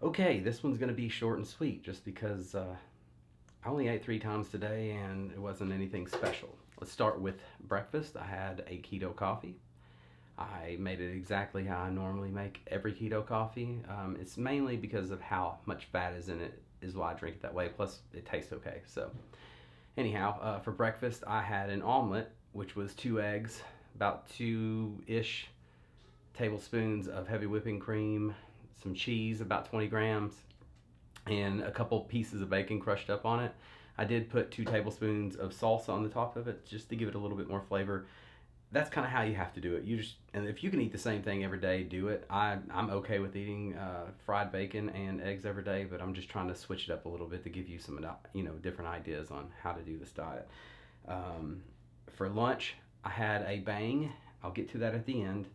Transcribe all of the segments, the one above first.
Okay, this one's gonna be short and sweet just because uh, I only ate three times today and it wasn't anything special. Let's start with breakfast. I had a keto coffee. I made it exactly how I normally make every keto coffee. Um, it's mainly because of how much fat is in it is why I drink it that way. Plus, it tastes okay. So, anyhow, uh, for breakfast, I had an omelet, which was two eggs, about two-ish tablespoons of heavy whipping cream, some cheese, about 20 grams, and a couple pieces of bacon crushed up on it. I did put two tablespoons of salsa on the top of it just to give it a little bit more flavor. That's kind of how you have to do it. You just and if you can eat the same thing every day, do it. I I'm okay with eating uh, fried bacon and eggs every day, but I'm just trying to switch it up a little bit to give you some you know different ideas on how to do this diet. Um, for lunch, I had a bang. I'll get to that at the end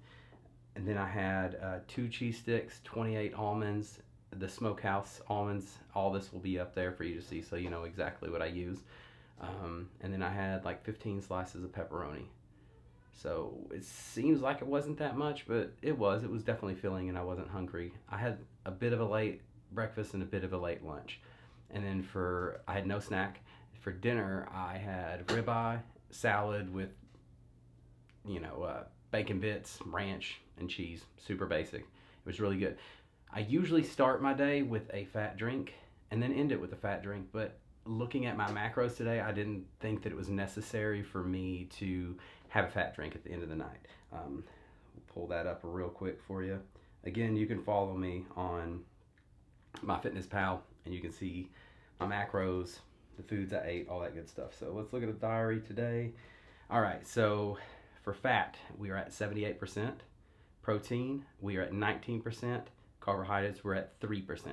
and then I had uh, two cheese sticks, 28 almonds, the smokehouse almonds. All this will be up there for you to see so you know exactly what I use. Um, and then I had like 15 slices of pepperoni. So it seems like it wasn't that much, but it was. It was definitely filling and I wasn't hungry. I had a bit of a late breakfast and a bit of a late lunch. And then for, I had no snack. For dinner, I had ribeye, salad with, you know, uh, bacon bits, ranch, and cheese. Super basic. It was really good. I usually start my day with a fat drink and then end it with a fat drink, but looking at my macros today, I didn't think that it was necessary for me to have a fat drink at the end of the night. Um, we'll pull that up real quick for you. Again, you can follow me on MyFitnessPal and you can see my macros, the foods I ate, all that good stuff. So let's look at the diary today. All right, so for fat, we are at 78%. Protein, we are at 19%. Carbohydrates, we're at 3%.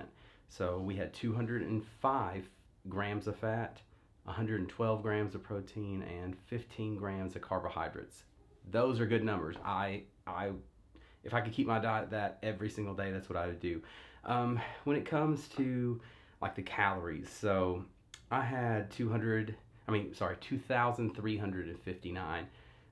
So we had 205 grams of fat, 112 grams of protein, and 15 grams of carbohydrates. Those are good numbers. I, I, if I could keep my diet that every single day, that's what I would do. Um, when it comes to like the calories, so I had 200, I mean, sorry, 2,359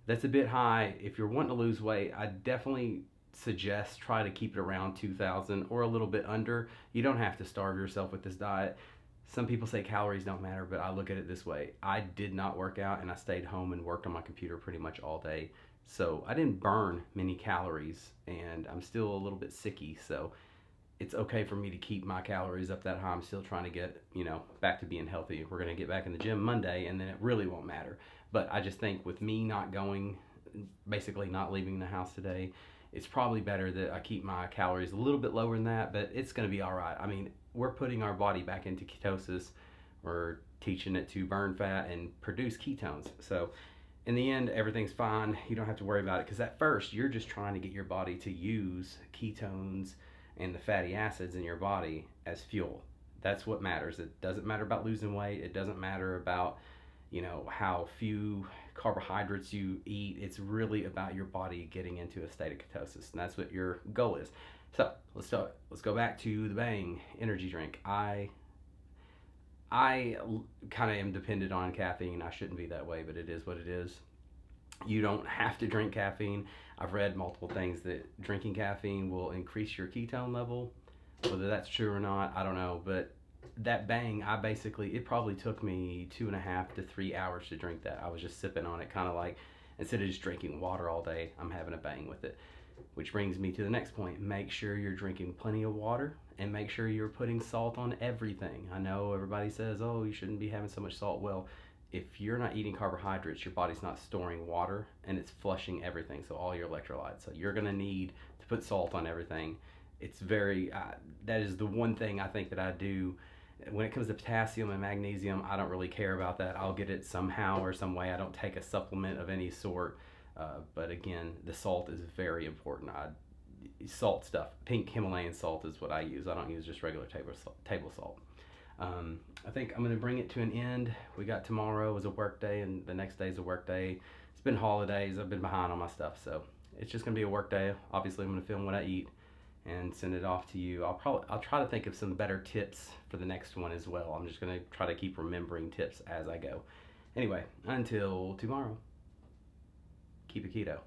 that's a bit high. If you're wanting to lose weight, I definitely suggest try to keep it around 2000 or a little bit under. You don't have to starve yourself with this diet. Some people say calories don't matter, but I look at it this way. I did not work out and I stayed home and worked on my computer pretty much all day. So I didn't burn many calories and I'm still a little bit sicky. So it's okay for me to keep my calories up that high. I'm still trying to get, you know, back to being healthy. We're going to get back in the gym Monday and then it really won't matter. But I just think with me not going, basically not leaving the house today, it's probably better that I keep my calories a little bit lower than that, but it's going to be all right. I mean, we're putting our body back into ketosis. We're teaching it to burn fat and produce ketones. So in the end, everything's fine. You don't have to worry about it because at first you're just trying to get your body to use ketones and the fatty acids in your body as fuel. That's what matters. It doesn't matter about losing weight. It doesn't matter about you know how few carbohydrates you eat it's really about your body getting into a state of ketosis and that's what your goal is. So let's start. Let's go back to the bang energy drink. I i kind of am dependent on caffeine. I shouldn't be that way but it is what it is. You don't have to drink caffeine. I've read multiple things that drinking caffeine will increase your ketone level. Whether that's true or not i don't know but that bang, I basically, it probably took me two and a half to three hours to drink that. I was just sipping on it, kind of like instead of just drinking water all day, I'm having a bang with it. Which brings me to the next point. Make sure you're drinking plenty of water and make sure you're putting salt on everything. I know everybody says, oh, you shouldn't be having so much salt. Well, if you're not eating carbohydrates, your body's not storing water and it's flushing everything, so all your electrolytes. So you're gonna need to put salt on everything. It's very, uh, that is the one thing I think that I do when it comes to potassium and magnesium, I don't really care about that. I'll get it somehow or some way. I don't take a supplement of any sort. Uh, but again, the salt is very important. I, salt stuff, pink Himalayan salt is what I use. I don't use just regular table salt. Table salt. Um, I think I'm going to bring it to an end. We got tomorrow is a work day, and the next day is a work day. It's been holidays. I've been behind on my stuff, so it's just going to be a work day. Obviously, I'm going to film what I eat and send it off to you. I'll probably I'll try to think of some better tips for the next one as well. I'm just gonna try to keep remembering tips as I go. Anyway, until tomorrow, keep it keto.